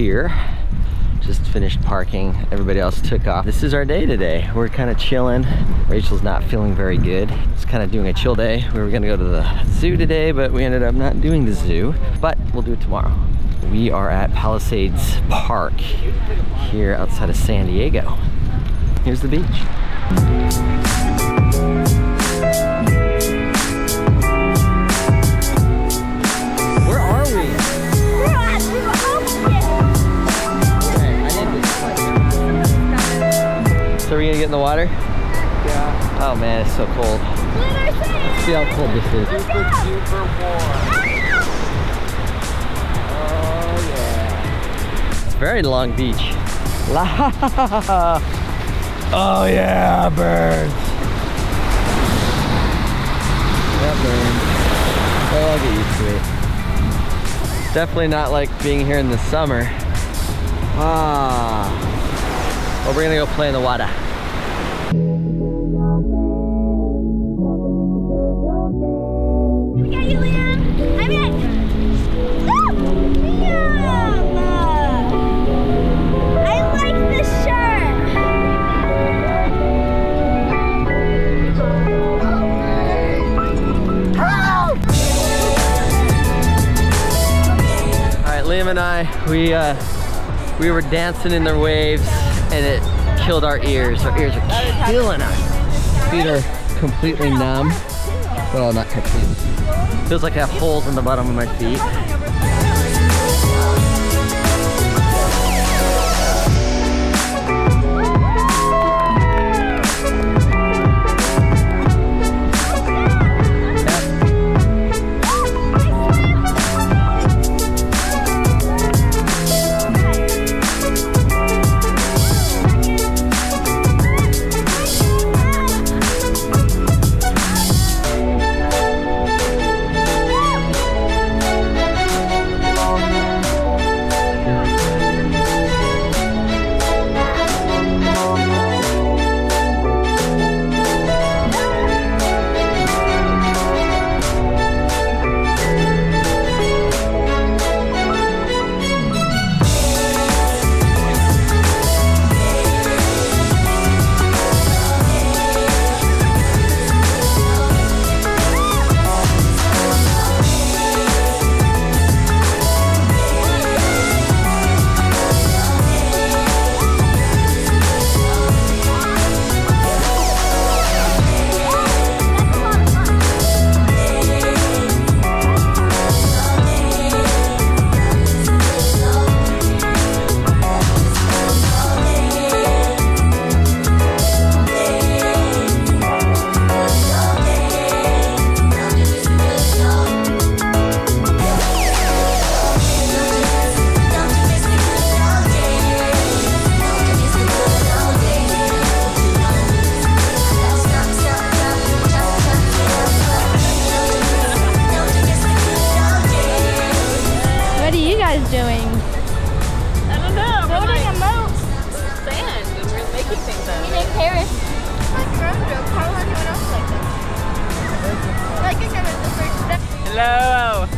here. Just finished parking. Everybody else took off. This is our day today. We're kind of chilling. Rachel's not feeling very good. It's kind of doing a chill day. We were gonna go to the zoo today, but we ended up not doing the zoo. But we'll do it tomorrow. We are at Palisades Park here outside of San Diego. Here's the beach. In the water? Yeah. Oh man, it's so cold. Sand. See how cold this is. Super duper warm. Oh yeah. It's very long beach. La Oh yeah, birds. Yeah, birds. Oh, I'll get used to it. Definitely not like being here in the summer. Ah. Well, we're gonna go play in the water. We uh, we were dancing in the waves, and it killed our ears. Our ears are killing us. Feet are completely numb. Well, not completely. Feels like I have holes in the bottom of my feet. Doing? I don't know. We're Building a moat. sand and we're making things out of in it. Paris. Like grown joke. How has anyone else like this? Like I said, it's the first step. Hello.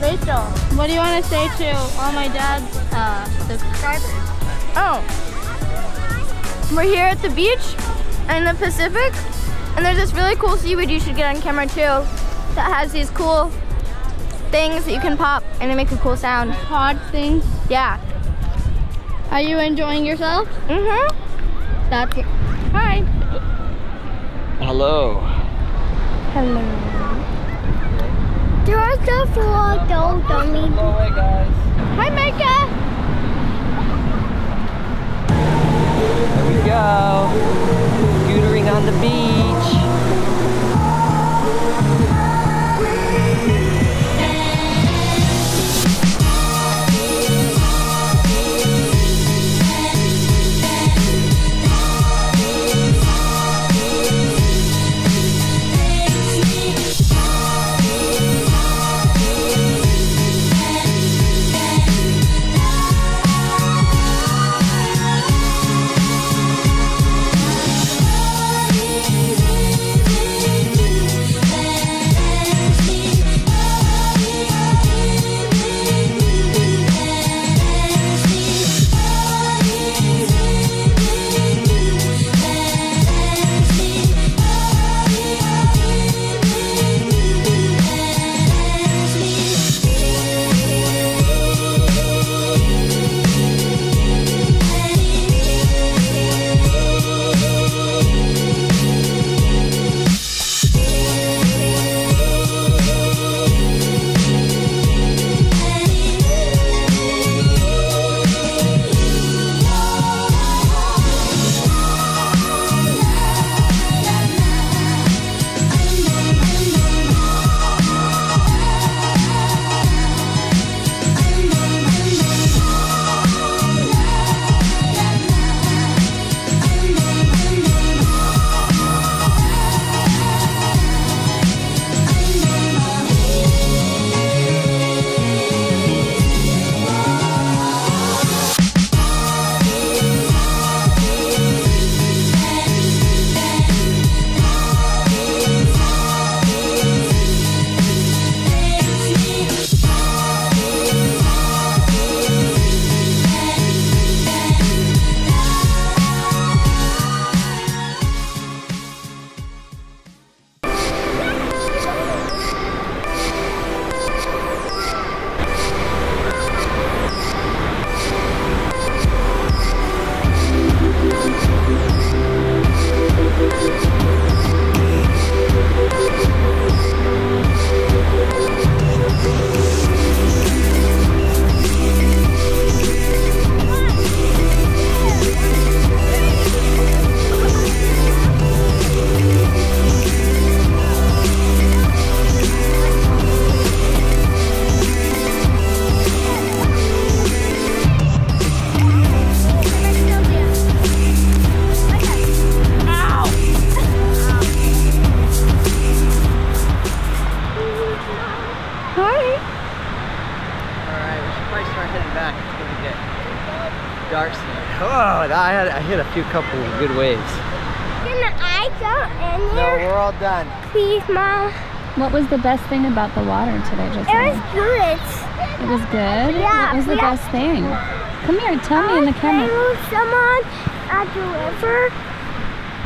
Rachel, what do you want to say to all my dad's uh, subscribers? Oh, we're here at the beach in the Pacific, and there's this really cool seaweed you should get on camera too that has these cool things that you can pop and they make a cool sound. Pod things. Yeah. Are you enjoying yourself? Mm-hmm. That's Hi. Hello. Hello. There's the floor, don't dummy. I had I hit a few couple of good waves. Can I go in No, we're all done. Please, Mom. What was the best thing about the water today, It was good. It was good? Yeah, What was the yeah. best thing? Come here, tell me in the camera. I was someone at the river.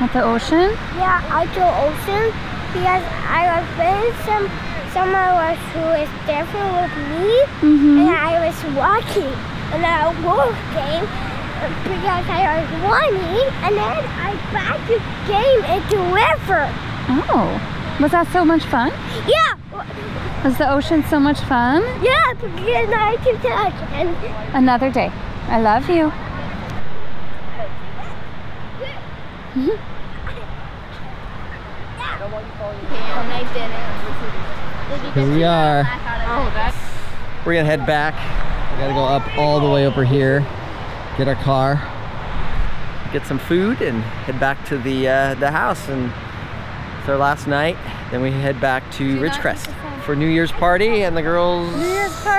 At the ocean? Yeah, out the ocean. Because I was with some someone was who was different with me. Mm-hmm. and I was walking and I was walking because I was running and then I backed the game into river. Oh, was that so much fun? Yeah, Was the ocean so much fun? yeah, because I can touch and Another day. I love you. and I. Here we are. Oh, We're gonna head back. We gotta go up all the way over here, get our car, get some food, and head back to the uh, the house. And it's our last night. Then we head back to Ridgecrest for New Year's party, and the girls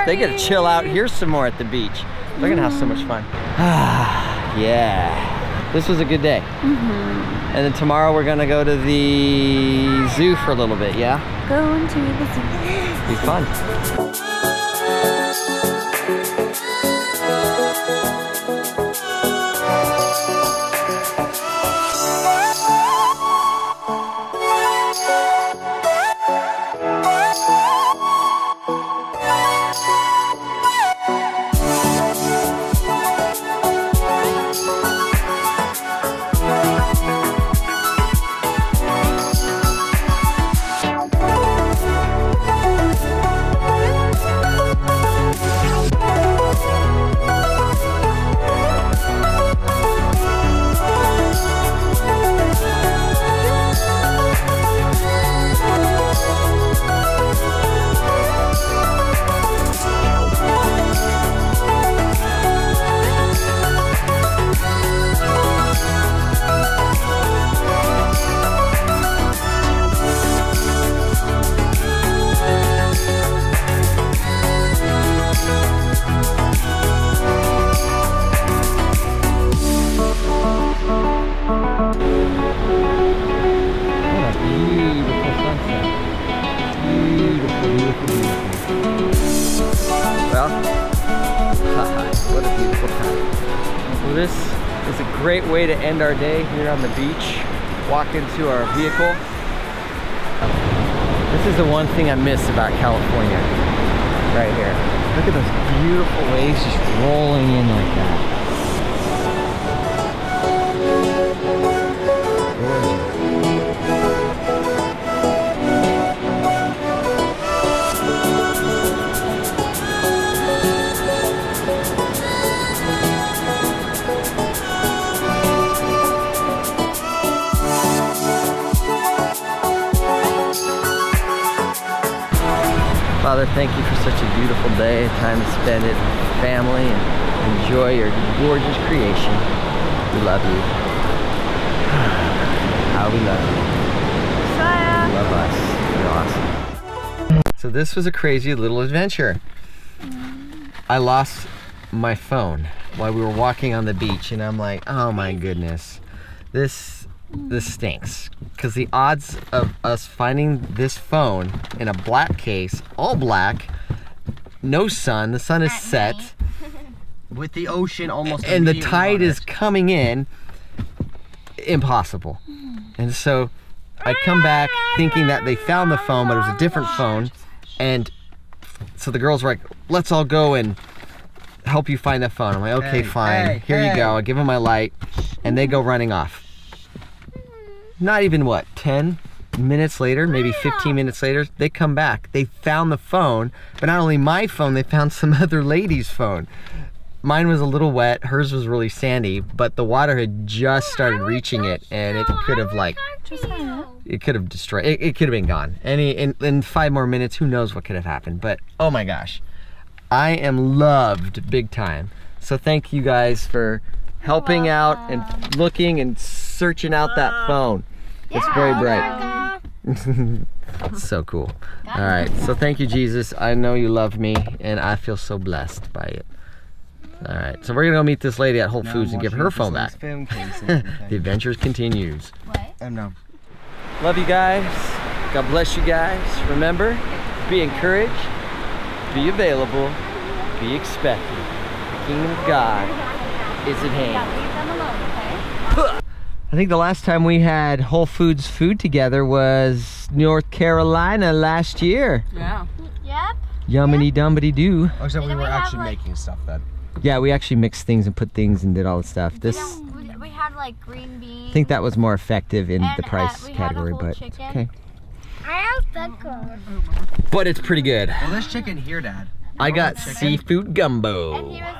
they get to chill out here some more at the beach. They're gonna have so much fun. Ah, yeah. This was a good day. And then tomorrow we're gonna go to the zoo for a little bit. Yeah, Going to the zoo. be fun. Great way to end our day here on the beach. Walk into our vehicle. This is the one thing I miss about California, right here. Look at those beautiful waves just rolling in like that. Father, thank you for such a beautiful day, time to spend it with family and enjoy your gorgeous creation. We love you. How we love you. You love us. You're awesome. So this was a crazy little adventure. Mm. I lost my phone while we were walking on the beach and I'm like, oh my goodness. This this stinks because the odds of us finding this phone in a black case, all black, no sun, the sun is set, With the ocean almost and the tide is coming in, impossible. Hmm. And so I come back thinking that they found the phone, but it was a different phone. And so the girls were like, let's all go and help you find the phone. I'm like, okay, Hey, fine. hey, Here you go. I give them my light, and they go running off. Not even what, 10 minutes later, maybe 15 minutes later, they come back. They found the phone, but not only my phone, they found some other lady's phone. Mine was a little wet, hers was really sandy, but the water had just started reaching it, and it could have like it could have destroyed it, it could have been gone. Any in, in five more minutes who knows what could have happened but oh my gosh. I am loved big time. So thank you guys for helping out and looking and searching out that phone it's very bright so cool all right so thank you jesus i know you love me and i feel so blessed by it All right, so we're gonna go meet this lady at Whole Now Foods I'm and give her phone back. Film case the everything. adventures continues. What? Oh, I know. Love you guys. God bless you guys. Remember, be encouraged, be available, be expected. The kingdom of God is at hand. I think the last time we had Whole Foods food together was North Carolina last year. Yeah. Yep. Yummity dumbity doo. Except we were we actually like- making stuff then. Yeah, we actually mixed things and put things and did all the stuff. This, We, we had like green beans. I think that was more effective in And, the uh, price we had a category, whole but chicken. okay. I have that But it's pretty good. Well, this chicken here, Dad. I got seafood gumbo. And he was